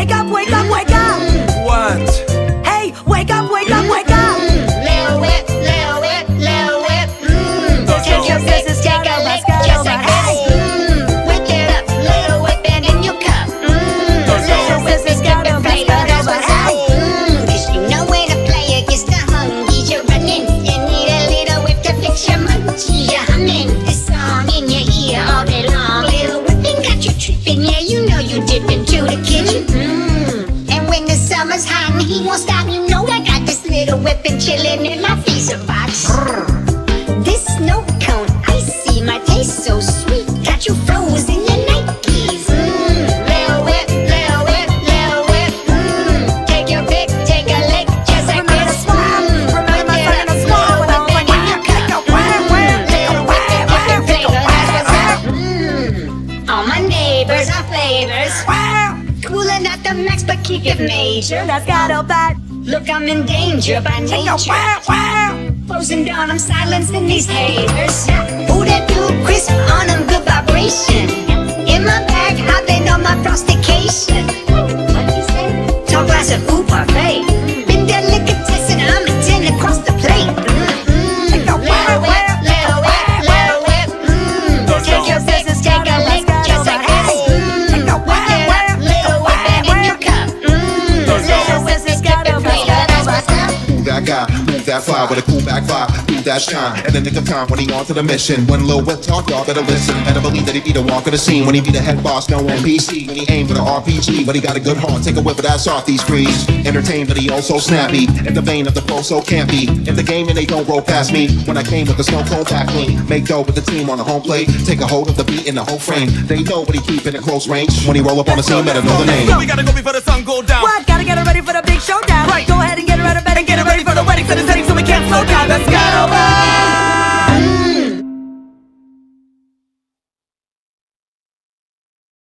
Wake up, wake chillin' in my freezer box. This snow cone, icy, my taste so sweet. Got you froze in your Nikes. Mmm, Lil Whip, Lil Whip, Lil Whip. Mmm, take your pick, take a lick, just like Remember this. Mm, the swamp, Mmm, remember whip my it son in up, the when I was Lil like, Whip it in wow, your cup. take a wow, wow, Mmm, take Whip different wow, take a flavor, that's what's up. Mmm, all my neighbors are flavors. Wow, Cooling at the max, but keep it major. that's got a bad. Look, I'm in danger by nature. wow, wow. Closing down, I'm silencing these haters. Who that do crisp on them, good vibration. In my bag, hopping on my prostication. What you say? Tall glass of food parfait. Move that fly with a cool back vibe. Move that shine, in the nick of time when he on to the mission. When Lil Whip talk, y'all better listen. Better believe that he be the walk of the scene. When he be the head boss, no on PC. When he aim for the RPG, but he got a good heart. Take a whip of that soft, these freeze. Entertained, but he also snappy. In the vein of the flow, so campy. In the game, and they don't roll past me. When I came with the snow cone back clean. Make dough with the team on the home plate. Take a hold of the beat in the whole frame. They know what he keep in a close range. When he roll up on the scene, better know the name. We gotta go before the sun go down. What? Gotta get around set and setting so we can't slow down. Let's go.